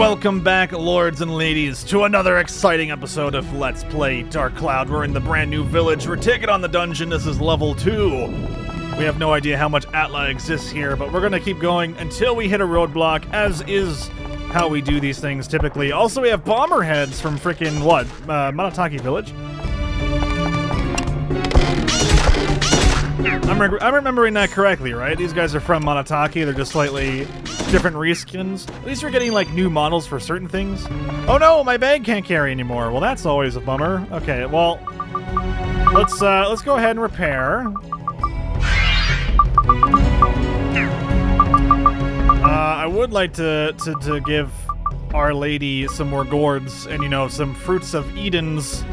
Welcome back, lords and ladies, to another exciting episode of Let's Play Dark Cloud. We're in the brand new village. We're taking on the dungeon. This is level 2. We have no idea how much Atla exists here, but we're going to keep going until we hit a roadblock, as is how we do these things typically. Also, we have bomber heads from freaking what? Uh, Monotaki Village? I'm, reg- I'm remembering that correctly, right? These guys are from Monotaki. They're just slightly different reskins. At least we're getting like new models for certain things. Oh no, my bag can't carry anymore. Well, that's always a bummer. Okay, well, let's uh, let's go ahead and repair. Uh, I would like to, to to give Our Lady some more gourds and you know some fruits of Eden's.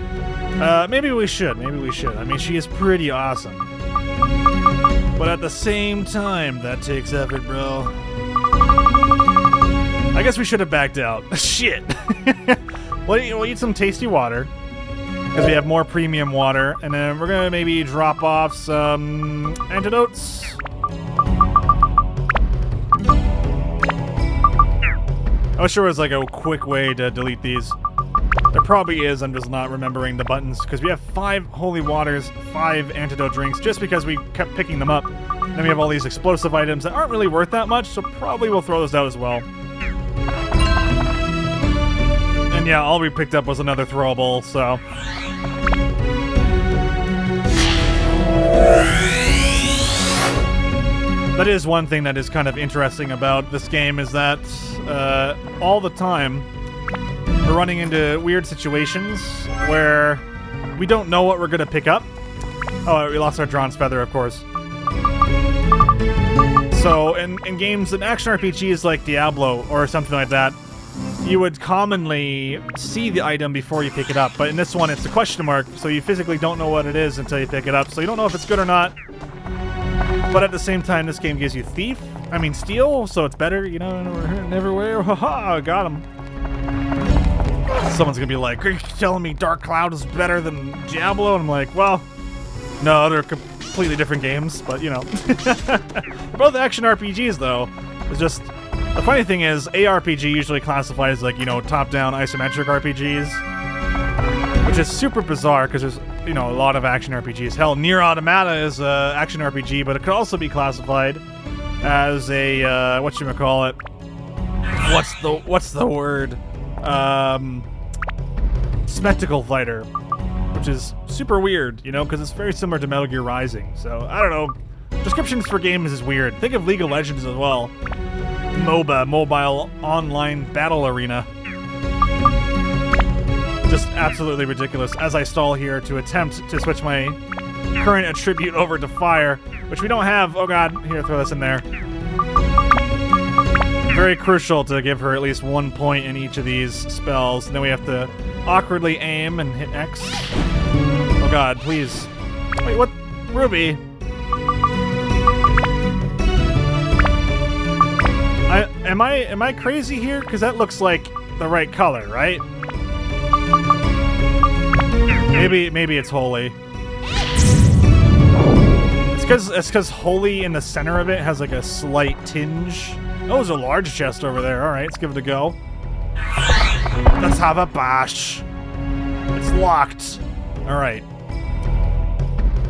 Uh, maybe we should. Maybe we should. I mean, she is pretty awesome. But at the same time, that takes effort, bro. I guess we should have backed out. Shit. we'll, eat, we'll eat some tasty water. Because we have more premium water. And then we're to maybe drop off some antidotes. I wish there was like a quick way to delete these. There probably is, I'm just not remembering the buttons, because we have five holy waters, five antidote drinks, just because we kept picking them up. Then we have all these explosive items that aren't really worth that much, so probably we'll throw those out as well. And yeah, all we picked up was another throwable, so... That is one thing that is kind of interesting about this game, is that uh, all the time we're running into weird situations where we don't know what we're going to pick up. Oh, we lost our Dran's Feather, of course. So, in, in games, in action RPGs like Diablo or something like that, you would commonly see the item before you pick it up. But in this one, it's a question mark, so you physically don't know what it is until you pick it up. So you don't know if it's good or not. But at the same time, this game gives you Thief. I mean, Steal, so it's better, you know, everywhere. Haha, got him. Someone's gonna be like, Are you telling me Dark Cloud is better than Diablo? And I'm like, well, no, they're completely different games, but you know. both action RPGs, though. It's just. The funny thing is, ARPG usually classifies like, you know, top down isometric RPGs, which is super bizarre because there's, you know, a lot of action RPGs. Hell, Nier Automata is a action RPG, but it could also be classified as a, uh, what you call it? What's the, what's the word? Um, spectacle fighter, which is super weird, you know, because it's very similar to Metal Gear Rising. So, I don't know. Descriptions for games is weird. Think of League of Legends as well. MOBA, Mobile Online Battle Arena. Just absolutely ridiculous. As I stall here to attempt to switch my current attribute over to fire, which we don't have. Oh god, here, throw this in there. Very crucial to give her at least one point in each of these spells. And then we have to awkwardly aim and hit X. Oh god, please. Wait, what? Ruby? I am I am I crazy here? Because that looks like the right color, right? Maybe maybe it's holy. It's because it's because holy in the center of it has like a slight tinge. Oh, there's a large chest over there. All right, let's give it a go. Let's have a bash. It's locked. All right.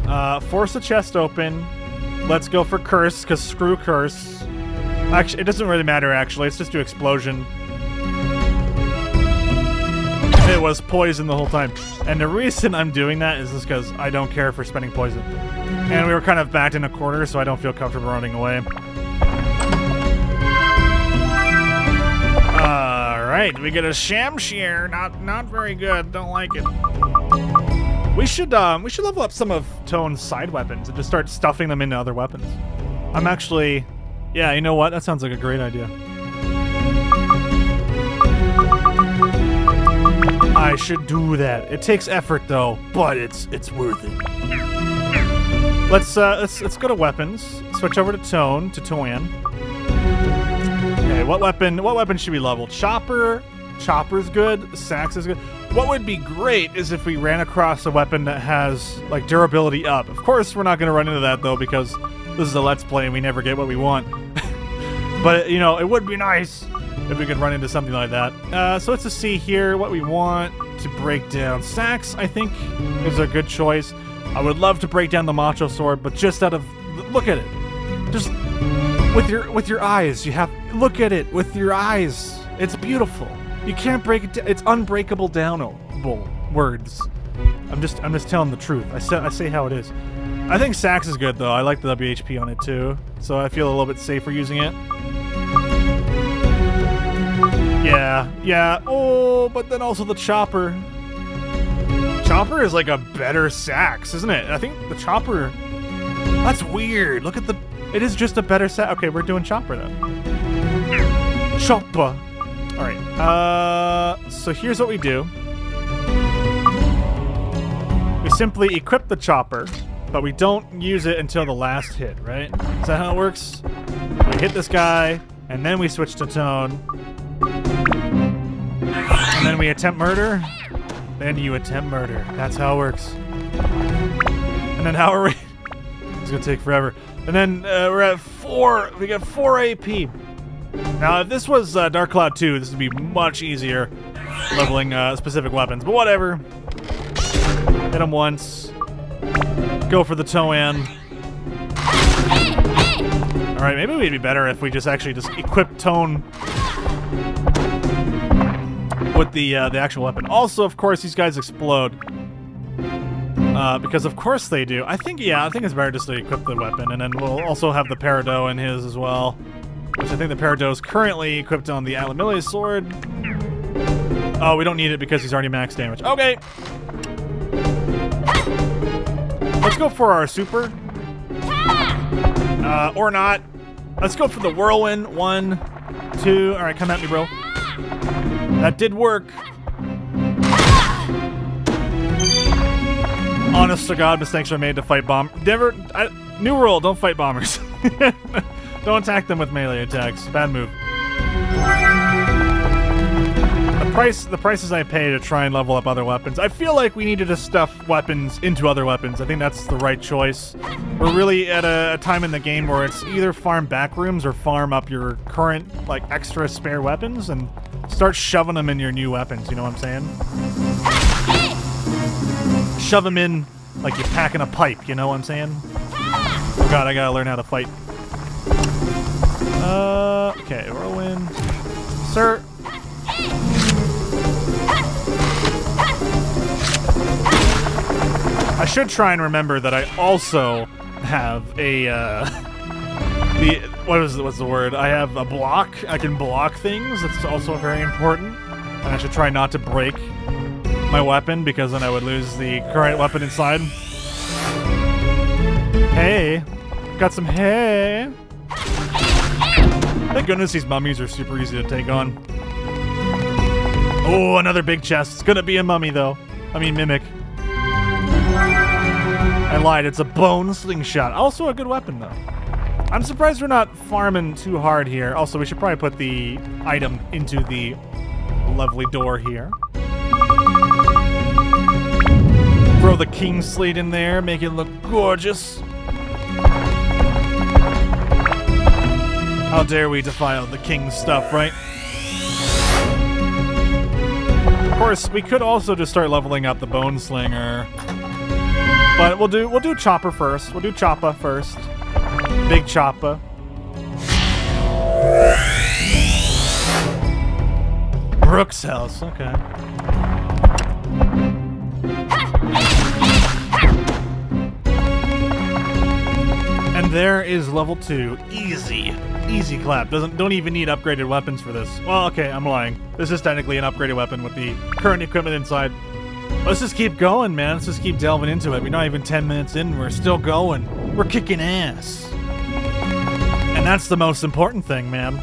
Uh, force the chest open. Let's go for curse, because screw curse. Actually, it doesn't really matter, actually. Let's just do explosion. It was poison the whole time. And the reason I'm doing that is just because I don't care for spending poison. And we were kind of backed in a corner, so I don't feel comfortable running away. Alright, we get a Shamshir. Not not very good. Don't like it. We should um we should level up some of Tone's side weapons and just start stuffing them into other weapons. I'm actually yeah, you know what? That sounds like a great idea. I should do that. It takes effort though, but it's it's worth it. Let's uh let's let's go to weapons. Switch over to Tone to Toan. Okay, what weapon what weapon should we level? Chopper. Chopper's good. Sax is good. What would be great is if we ran across a weapon that has like durability up. Of course, we're not going to run into that though because this is a let's play and we never get what we want. But, you know, it would be nice if we could run into something like that. Uh, so let's just see here what we want to break down. Sax, I think, is a good choice. I would love to break down the Macho Sword, but just out of... Look at it. Just with your with your eyes. You have... Look at it with your eyes. It's beautiful. You can't break it. It's unbreakable downable words. I'm just I'm just telling the truth. I say I say how it is. I think Sax is good though. I like the WHP on it too, so I feel a little bit safer using it. Yeah, yeah. Oh, but then also the chopper. Chopper is like a better sax, isn't it? I think the chopper. That's weird. Look at the. It is just a better sax. Okay, we're doing chopper then. Chopper. All right. Uh, so here's what we do. We simply equip the chopper, but we don't use it until the last hit, right? Is that how it works? We hit this guy, and then we switch to tone. And then we attempt murder. Then you attempt murder. That's how it works. And then how are we? it's gonna take forever. And then uh, we're at four. We got four AP. Now, if this was uh, Dark Cloud 2, this would be much easier leveling uh, specific weapons. But whatever. Hit him once. Go for the Toan. Alright, maybe we'd be better if we just actually just equip Tone with the uh, the actual weapon. Also, of course, these guys explode. Uh, because of course they do. I think, yeah, I think it's better just to equip the weapon, and then we'll also have the Peridot in his as well. Which I think the Peridot is currently equipped on the Atlamillia sword. Oh, we don't need it because he's already max damage. Okay! Let's go for our super. Uh, or not. Let's go for the whirlwind. One, two. All right, come at me, bro. That did work. Honest to God, mistakes are made to fight bomb. Never. I, new rule: don't fight bombers. don't attack them with melee attacks. Bad move. The price, the prices I pay to try and level up other weapons. I feel like we needed to stuff weapons into other weapons. I think that's the right choice. We're really at a, a time in the game where it's either farm back rooms or farm up your current like extra spare weapons and start shoving them in your new weapons. You know what I'm saying? Shove them in like you're packing a pipe. You know what I'm saying? Oh God, I gotta learn how to fight. Uh, okay, whirlwind, sir. I should try and remember that I also have a uh, the what is what's the word? I have a block. I can block things. That's also very important. And I should try not to break my weapon because then I would lose the current weapon inside. Hey, got some hay. Thank goodness these mummies are super easy to take on. Oh, another big chest. It's gonna be a mummy though. I mean mimic. I lied, it's a bone slingshot. Also a good weapon, though. I'm surprised we're not farming too hard here. Also, we should probably put the item into the lovely door here. Throw the king slate in there, make it look gorgeous. How dare we defile the king's stuff, right? Of course, we could also just start leveling up the bone slinger. But we'll do we'll do Chopper first. We'll do Choppa first. Big Choppa. Brooks house, okay. And there is level two. Easy. Easy clap. Doesn't don't even need upgraded weapons for this. Well, okay, I'm lying. This is technically an upgraded weapon with the current equipment inside. Let's just keep going, man. Let's just keep delving into it. We're not even 10 minutes in. We're still going. We're kicking ass. And that's the most important thing, man.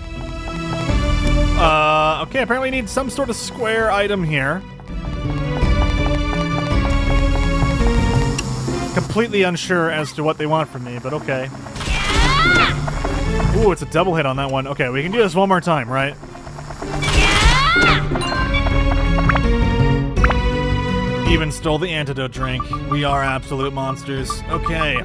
Uh, okay, apparently we need some sort of square item here. Completely unsure as to what they want from me, but okay. Ooh, it's a double hit on that one. Okay, we can do this one more time, right? Even stole the antidote drink. We are absolute monsters. Okay.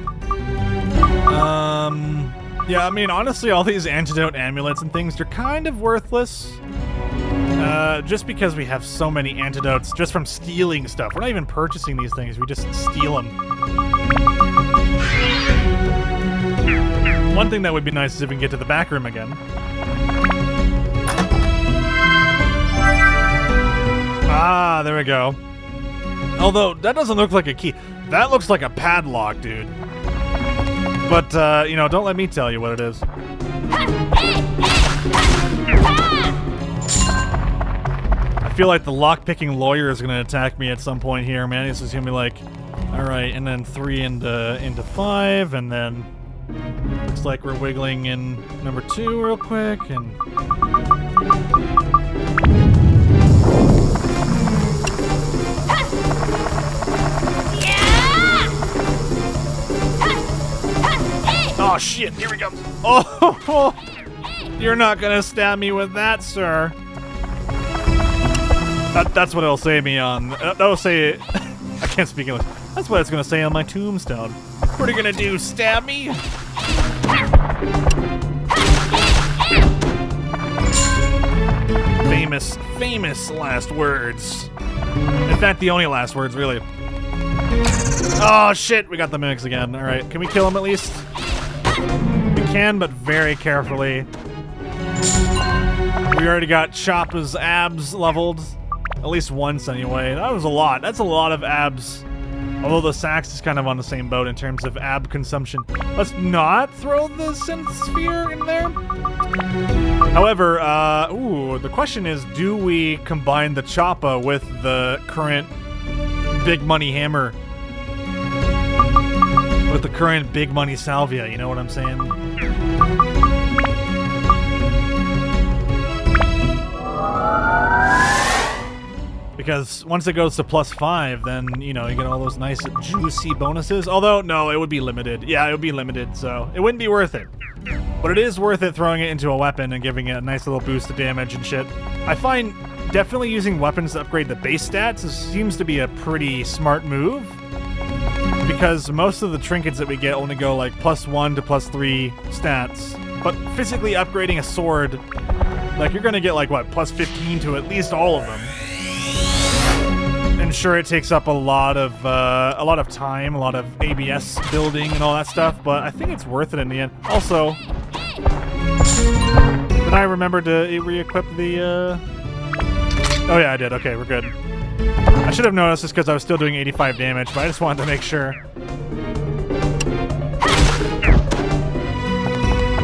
Um, Yeah, I mean, honestly, all these antidote amulets and things, they're kind of worthless. Uh, just because we have so many antidotes just from stealing stuff. We're not even purchasing these things, we just steal them. One thing that would be nice is if we can get to the back room again. Ah, there we go. Although, that doesn't look like a key. That looks like a padlock, dude. But, uh, you know, don't let me tell you what it is. I feel like the lock-picking lawyer is going to attack me at some point here, man. This is going to be like, all right, and then three into, into five, and then looks like we're wiggling in number two real quick, and... Oh shit, here we go. Oh, you're not gonna stab me with that, sir. That, that's what it'll say me on. That'll say. I can't speak English. That's what it's gonna say on my tombstone. What are you gonna do? Stab me? Famous, famous last words. In fact, the only last words, really. Oh shit, we got the mimics again. Alright, can we kill him at least? We can, but very carefully. We already got Choppa's abs leveled. At least once, anyway. That was a lot. That's a lot of abs. Although the Sax is kind of on the same boat in terms of ab consumption. Let's not throw the synth sphere in there. However, uh, ooh, the question is, do we combine the Choppa with the current big money hammer? With the current big money salvia, you know what I'm saying? Because once it goes to plus five, then, you know, you get all those nice juicy bonuses. Although, no, it would be limited. Yeah, it would be limited, so it wouldn't be worth it. But it is worth it throwing it into a weapon and giving it a nice little boost of damage and shit. I find definitely using weapons to upgrade the base stats seems to be a pretty smart move. Because most of the trinkets that we get only go like plus one to plus three stats. But physically upgrading a sword, like you're gonna get like what, plus 15 to at least all of them. And sure, it takes up a lot of uh, a lot of time, a lot of ABS building and all that stuff, but I think it's worth it in the end. Also, did I remember to re-equip the? Uh... Oh yeah, I did. Okay, we're good. I should have noticed this because I was still doing 85 damage, but I just wanted to make sure.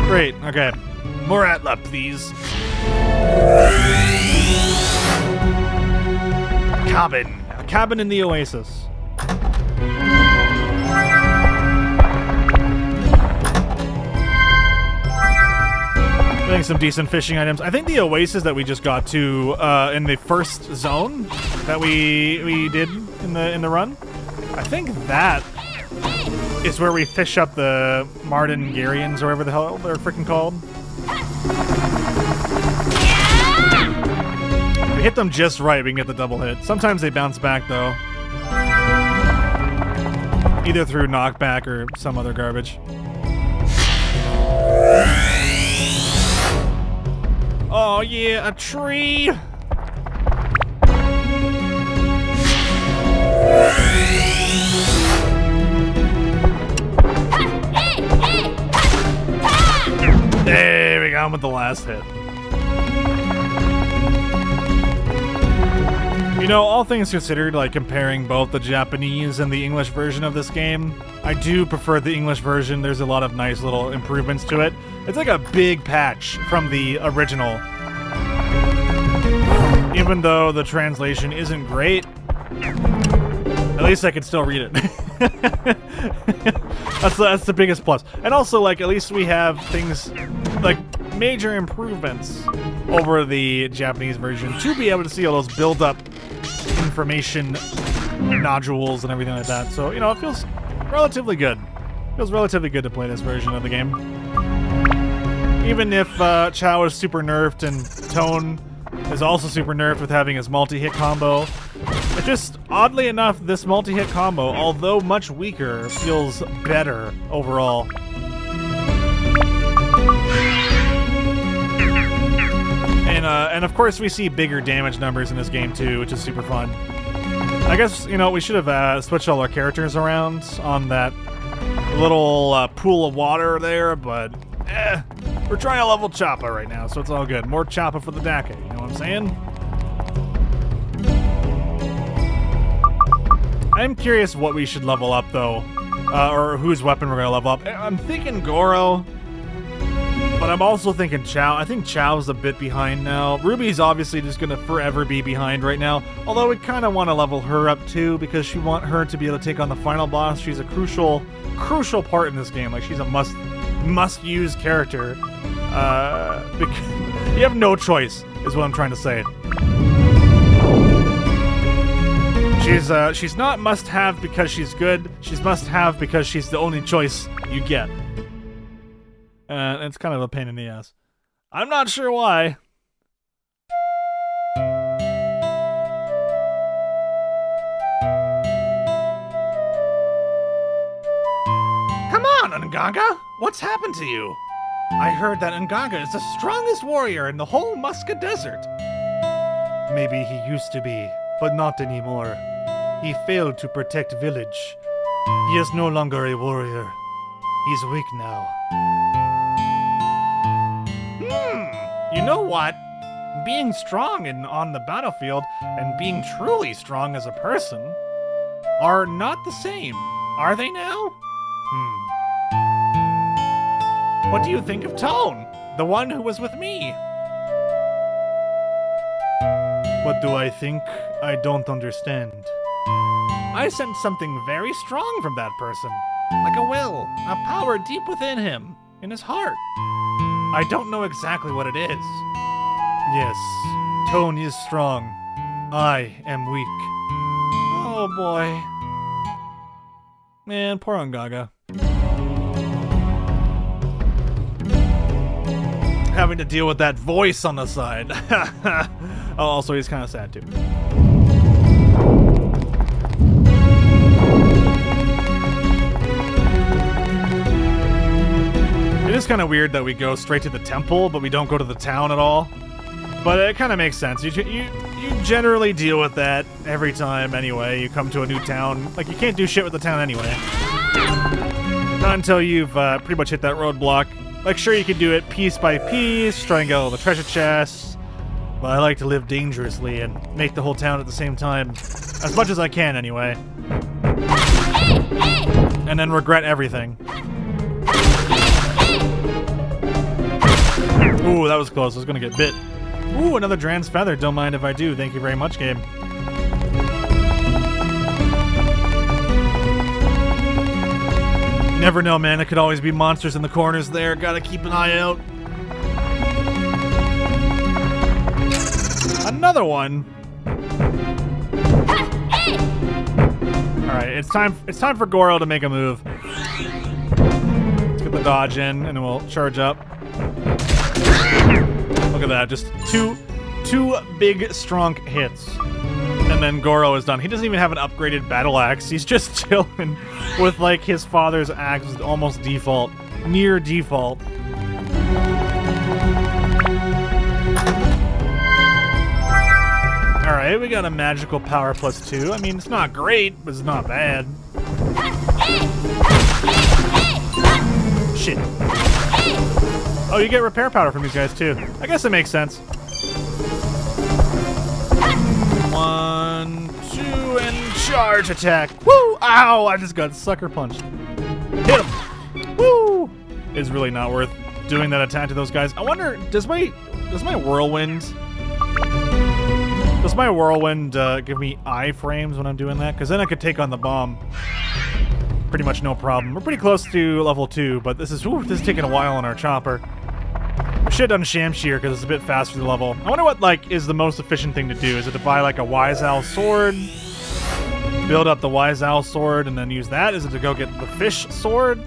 Great. Okay, more Atla, please. Cabin. Cabin in the oasis. Getting some decent fishing items. I think the oasis that we just got to uh, in the first zone that we we did in the in the run, I think that is where we fish up the Martingarians or whatever the hell they're freaking called. Hit them just right, we can get the double hit. Sometimes they bounce back though. Either through knockback or some other garbage. Oh yeah, a tree! There we go with the last hit. You know, all things considered, like comparing both the Japanese and the English version of this game, I do prefer the English version. There's a lot of nice little improvements to it. It's like a big patch from the original. Even though the translation isn't great, at least I can still read it. that's, the, that's the biggest plus. And also, like, at least we have things, like, major improvements over the Japanese version to be able to see all those build-up information nodules and everything like that. So, you know, it feels relatively good. Feels relatively good to play this version of the game. Even if uh, Chao is super nerfed and Tone is also super nerfed with having his multi-hit combo, it just, oddly enough, this multi-hit combo, although much weaker, feels better overall. And uh, and of course we see bigger damage numbers in this game too, which is super fun. I guess you know we should have uh, switched all our characters around on that little uh, pool of water there, but eh, we're trying to level Choppa right now, so it's all good. More Choppa for the Dake, you know what I'm saying? I'm curious what we should level up though, uh, or whose weapon we're gonna level up. I'm thinking Goro, but I'm also thinking Chao. I think Chao's a bit behind now. Ruby's obviously just gonna forever be behind right now. Although we kind of want to level her up too because she want her to be able to take on the final boss. She's a crucial, crucial part in this game. Like she's a must, must use character. Uh, because you have no choice, is what I'm trying to say. She's uh, she's not must have because she's good. She's must have because she's the only choice you get. And it's kind of a pain in the ass. I'm not sure why. Come on, Ungaga! What's happened to you? I heard that Ungaga is the strongest warrior in the whole Muska Desert. Maybe he used to be, but not anymore. He failed to protect village. He is no longer a warrior. He's weak now. Hmm, you know what? Being strong and on the battlefield and being truly strong as a person are not the same, are they now? Hmm. What do you think of Tone, the one who was with me? What do I think? I don't understand. I sense something very strong from that person. Like a will, a power deep within him, in his heart. I don't know exactly what it is. Yes, Tony is strong. I am weak. Oh boy. Man, poor Ungaga. Having to deal with that voice on the side. oh, also, he's kind of sad too. It is kind of weird that we go straight to the temple, but we don't go to the town at all. But it kind of makes sense. You, you you generally deal with that every time anyway. You come to a new town. Like, you can't do shit with the town anyway. Not until you've uh, pretty much hit that roadblock. Like, sure, you can do it piece by piece, try and get all the treasure chests. But I like to live dangerously and make the whole town at the same time. As much as I can, anyway. And then regret everything. Ooh, that was close. I was gonna get bit. Ooh, another Dran's Feather. Don't mind if I do. Thank you very much, game. Never know, man. It could always be monsters in the corners there. Gotta keep an eye out. Another one. Alright, it's time it's time for Goro to make a move. Let's get the dodge in and we'll charge up. Look at that, just two two big strong hits. And then Goro is done. He doesn't even have an upgraded battle axe. He's just chilling with like his father's axe almost default, near default. Alright, we got a magical power plus two. I mean, it's not great, but it's not bad. Shit. Oh, you get repair powder from these guys too. I guess it makes sense. One, two, and charge attack. Woo! Ow! I just got sucker punched. Hit him. Woo! It's really not worth doing that attack to those guys. I wonder, does my does my whirlwind does my whirlwind uh, give me iframes when I'm doing that? Because then I could take on the bomb pretty much no problem. We're pretty close to level two, but this is ooh, this is taking a while on our chopper. We should have done Shamshir because it's a bit faster the level. I wonder what like is the most efficient thing to do. Is it to buy like a Wise Owl sword, build up the Wise Owl sword, and then use that? Is it to go get the fish sword,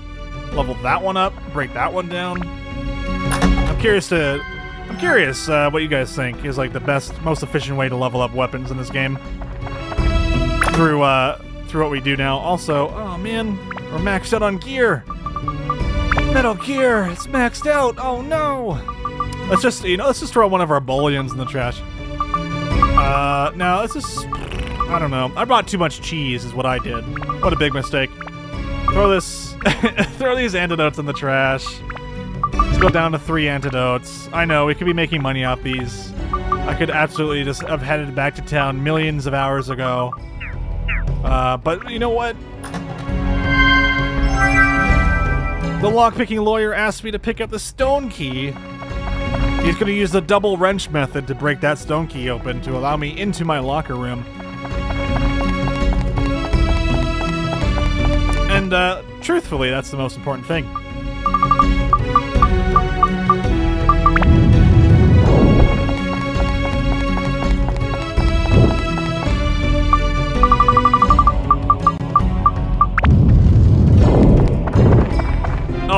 level that one up, break that one down? I'm curious to. I'm curious uh, what you guys think is like the best, most efficient way to level up weapons in this game. Through uh, through what we do now. Also, oh man, we're maxed out on gear. Metal Gear, it's maxed out. Oh no. Let's just, you know, let's just throw one of our bullions in the trash. Uh, now let's just, I don't know. I brought too much cheese is what I did. What a big mistake. Throw this, throw these antidotes in the trash. Let's go down to three antidotes. I know, we could be making money off these. I could absolutely just have headed back to town millions of hours ago. Uh, but you know what? The lockpicking lawyer asked me to pick up the stone key. He's going to use the double wrench method to break that stone key open to allow me into my locker room. And, uh, truthfully, that's the most important thing.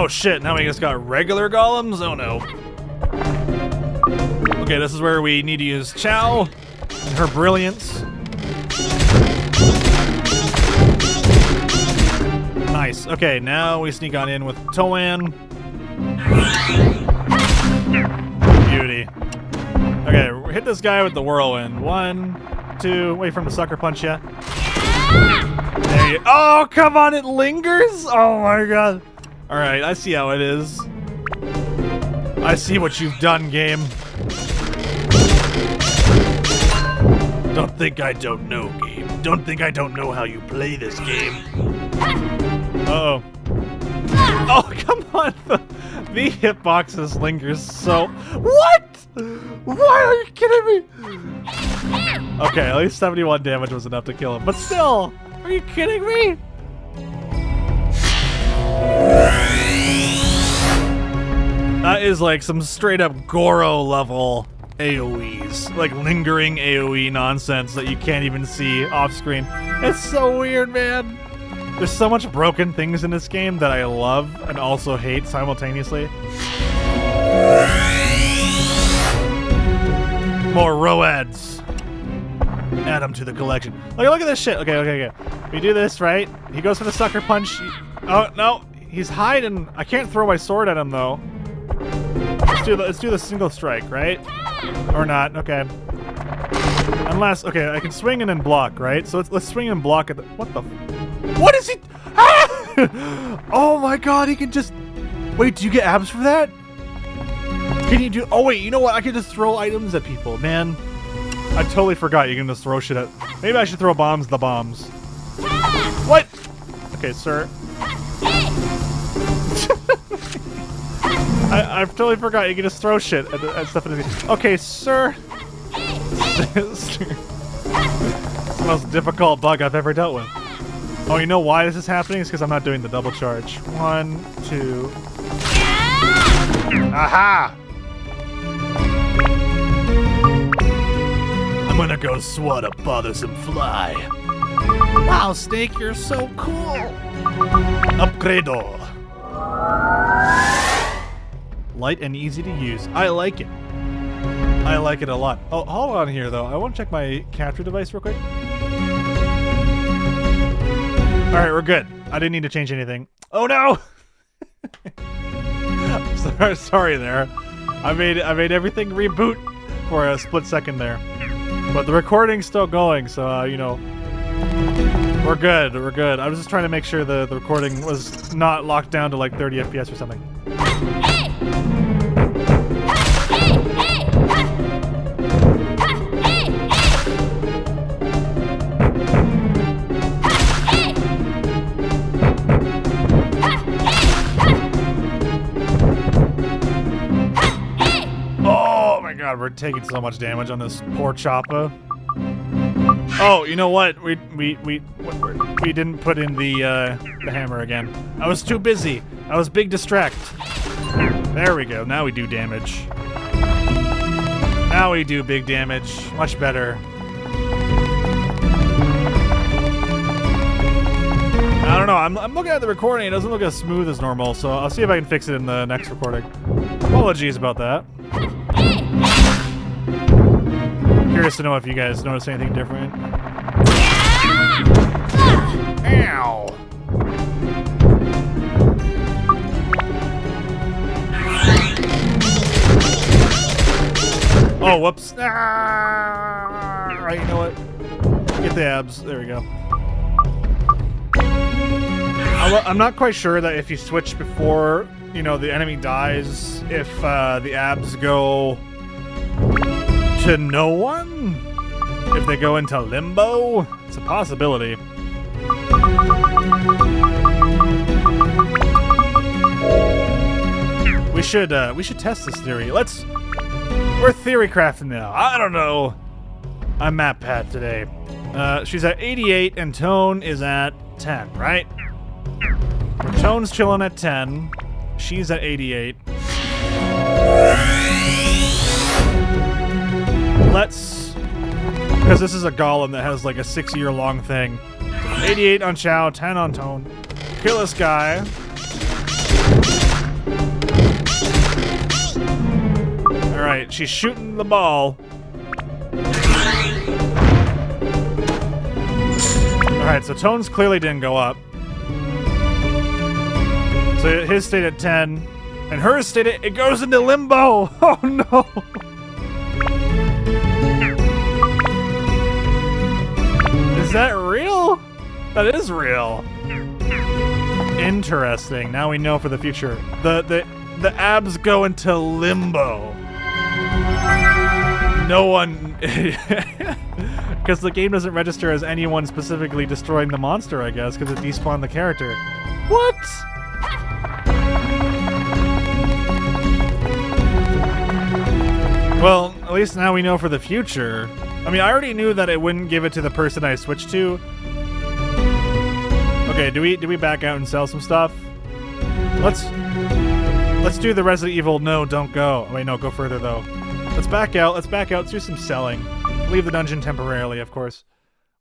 Oh shit, now we just got regular golems? Oh no. Okay, this is where we need to use Chow and her brilliance. Nice. Okay, now we sneak on in with Toan. Beauty. Okay, hit this guy with the whirlwind. One, two, wait for him to sucker punch you. There you Oh, come on, it lingers? Oh my god. Alright, I see how it is. I see what you've done, game. Don't think I don't know, game. Don't think I don't know how you play this game. Uh oh Oh, come on! The, the hitboxes lingers so... What?! Why are you kidding me? Okay, at least 71 damage was enough to kill him. But still! Are you kidding me? That is like some straight up Goro level AoEs. Like lingering AoE nonsense that you can't even see off screen. It's so weird, man. There's so much broken things in this game that I love and also hate simultaneously. More Roads. Add them to the collection. Look, look at this shit. Okay, okay, okay. We do this, right? He goes for the sucker punch. Oh, no. He's hiding. I can't throw my sword at him, though. Let's do the, let's do the single strike, right? Or not, okay. Unless, okay, I can swing and then block, right? So let's, let's swing and block at the, what the, what is he, ah! Oh my god, he can just, wait, do you get abs for that? Can you do, oh wait, you know what, I can just throw items at people, man. I totally forgot you can just throw shit at, maybe I should throw bombs the bombs. What? Okay, sir. I, I've totally forgot you can just throw shit at, at stuff in the Okay, sir. it's the most difficult bug I've ever dealt with. Oh, you know why this is happening? It's because I'm not doing the double charge. One, two. Aha! I'm gonna go swat a bothersome fly. Wow, Snake, you're so cool. Upgrado light and easy to use. I like it. I like it a lot. Oh, hold on here, though. I want to check my capture device real quick. Alright, we're good. I didn't need to change anything. Oh, no! sorry, sorry there. I made I made everything reboot for a split second there. But the recording's still going, so, uh, you know, we're good, we're good. I was just trying to make sure the, the recording was not locked down to like 30 FPS or something. We're taking so much damage on this poor Choppa. Oh, you know what? We we we we didn't put in the uh, the hammer again. I was too busy. I was big distract. There we go. Now we do damage. Now we do big damage. Much better. I don't know. I'm, I'm looking at the recording. It doesn't look as smooth as normal, so I'll see if I can fix it in the next recording. Apologies about that. Curious to know if you guys notice anything different. Ow! Oh, whoops. Ah, right, you know what? Get the abs. There we go. I'm not quite sure that if you switch before, you know, the enemy dies, if uh, the abs go to no one? If they go into limbo? It's a possibility. We should uh, we should test this theory. Let's we're theory crafting now. I don't know. I'm MatPat today. Uh, she's at 88 and Tone is at 10, right? Tone's chilling at 10. She's at 88. Let's because this is a golem that has like a six year long thing. 88 on Chow, 10 on Tone. Kill this guy. Alright, she's shooting the ball. Alright, so Tone's clearly didn't go up. So his stayed at 10, and hers stayed at, it goes into limbo! Oh no! Is that real? That is real. Interesting. Now we know for the future. The the the abs go into limbo. No one because the game doesn't register as anyone specifically destroying the monster, I guess, because it despawned the character. What? Well, at least now we know for the future. I mean, I already knew that it wouldn't give it to the person I switched to. Okay, do we do we back out and sell some stuff? Let's let's do the Resident Evil. No, don't go. Oh, wait, no, go further though. Let's back out. Let's back out. Let's do some selling. Leave the dungeon temporarily, of course.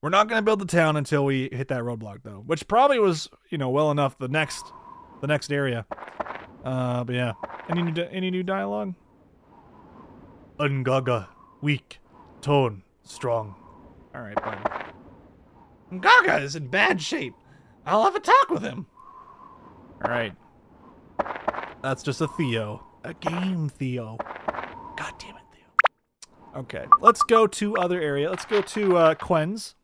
We're not gonna build the town until we hit that roadblock though, which probably was you know well enough. The next the next area. Uh, but yeah. Any new any new dialogue? Ungaga, weak, tone, strong. All right, fine. Ungaga is in bad shape. I'll have a talk with him. All right. That's just a Theo. A game Theo. God damn it, Theo. Okay, let's go to other area. Let's go to uh, Quens.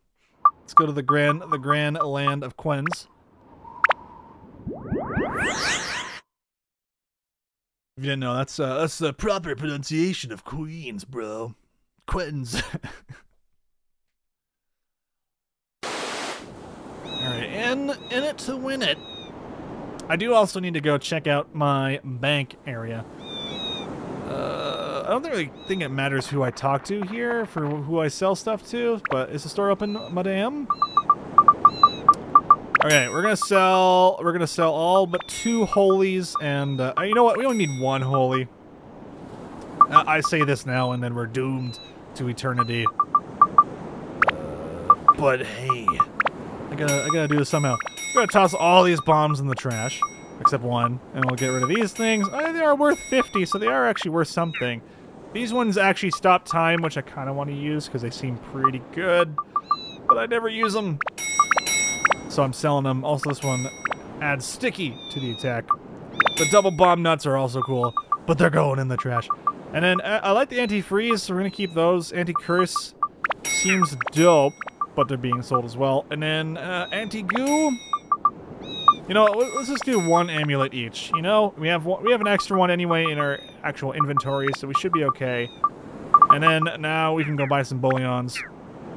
Let's go to the grand the grand land of Quens. If you didn't know, that's uh, that's the proper pronunciation of Queens, bro. Quens. All right, in in it to win it. I do also need to go check out my bank area. Uh, I don't really think it matters who I talk to here for who I sell stuff to, but is the store open, madame? Okay, we're gonna sell. We're gonna sell all but two holies, and uh, you know what? We only need one holy. Uh, I say this now, and then we're doomed to eternity. Uh, but hey, I gotta, I gotta do this somehow. We're gonna toss all these bombs in the trash, except one, and we'll get rid of these things. Oh, they are worth 50, so they are actually worth something. These ones actually stop time, which I kind of want to use because they seem pretty good, but I never use them. So I'm selling them. Also, this one adds sticky to the attack. The double bomb nuts are also cool, but they're going in the trash. And then uh, I like the anti-freeze, so we're gonna keep those. Anti-curse seems dope, but they're being sold as well. And then uh, anti-goo. You know, let- let's just do one amulet each. You know, we have one, we have an extra one anyway in our actual inventory, so we should be okay. And then now we can go buy some bullions.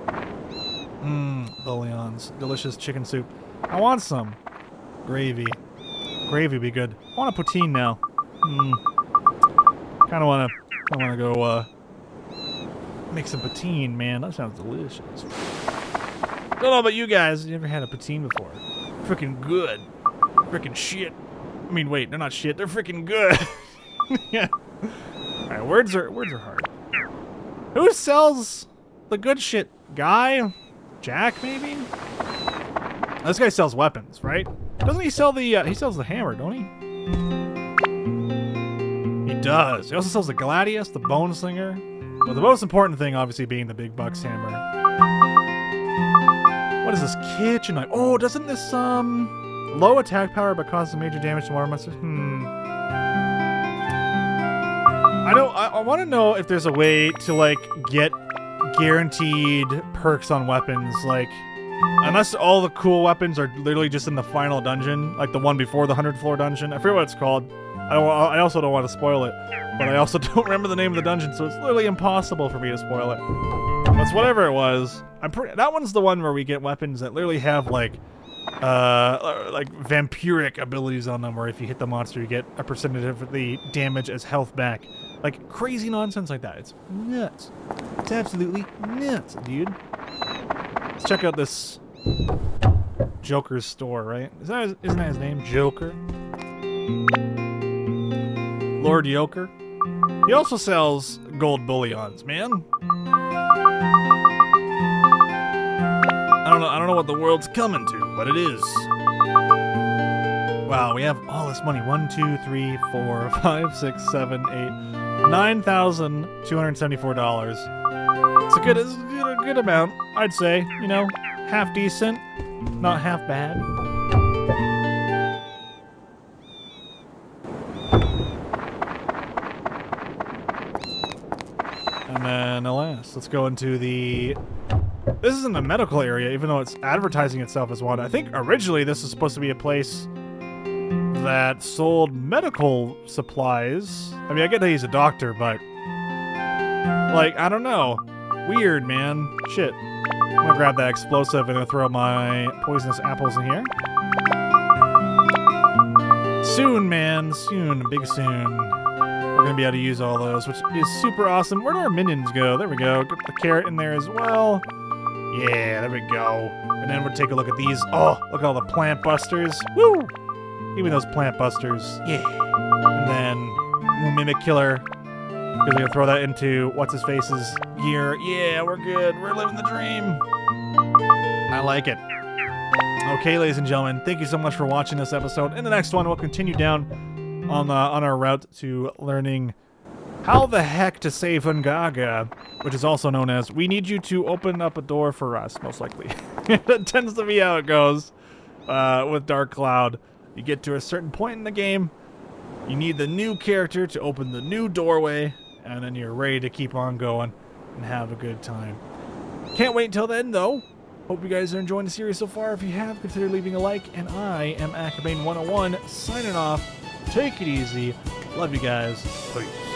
Mmm, bullions. Delicious chicken soup. I want some. Gravy. Gravy would be good. I want a poutine now. Mmm. Kind of want to. I want to go uh, make some poutine, man. That sounds delicious. Don't know about you guys. You ever had a poutine before? Freaking good. Freaking shit. I mean, wait, they're not shit. They're freaking good. yeah. All right, words are words are hard. Who sells the good shit? Guy? Jack, maybe? This guy sells weapons, right? Doesn't he sell the? Uh, he sells the hammer, don't he? Does. He also sells the gladius, the bone slinger. But the most important thing, obviously, being the big bucks hammer. What is this kitchen knife? Oh, doesn't this um low attack power but causes major damage to water monsters? Hmm. I don't. I, I want to know if there's a way to like get guaranteed perks on weapons, like. Unless all the cool weapons are literally just in the final dungeon, like the one before the 100 floor dungeon. I forget what it's called. I, don't, I also don't want to spoil it, but I also don't remember the name of the dungeon, so it's literally impossible for me to spoil it. But whatever it was, I'm pretty. That one's the one where we get weapons that literally have like, uh, like vampiric abilities on them, where if you hit the monster, you get a percentage of the damage as health back. Like crazy nonsense like that. It's nuts. It's absolutely nuts, dude. Let's check out this Joker's store, right? Is that his, isn't that his name? Joker? Lord Joker? He also sells gold bullions, man. I don't know I don't know what the world's coming to, but it is. Wow, we have all this money. One, two, three, four, five, six, seven, eight, nine thousand two hundred seventy-four dollars. It's a good, it's a good amount, I'd say. You know, half decent, not half bad. Then, let's go into the. This isn't a medical area, even though it's advertising itself as one. I think originally this is supposed to be a place that sold medical supplies. I mean, I get that he's a doctor, but like, I don't know. Weird, man. Shit. I'm gonna grab that explosive and I'm throw my poisonous apples in here. Soon, man. Soon. Big soon. We're gonna be able to use all those, which is super awesome. Where do our minions go? There we go. Get the carrot in there as well. Yeah, there we go. And then we'll take a look at these. Oh, look at all the plant busters. Woo! Give me those plant busters. Yeah. And then we'll mimic killer. We're gonna throw that into what's his face's gear. Yeah, we're good. We're living the dream. I like it. Okay, ladies and gentlemen, thank you so much for watching this episode. In the next one, we'll continue down on uh, on our route to learning how the heck to save Ungaga, which is also known as we need you to open up a door for us, most likely. that tends to be how it goes uh, with Dark Cloud. You get to a certain point in the game, you need the new character to open the new doorway, and then you're ready to keep on going and have a good time. Can't wait until then, though. Hope you guys are enjoying the series so far. If you have, consider leaving a like. And I am Akabane101 signing off. Take it easy. Love you guys. Peace.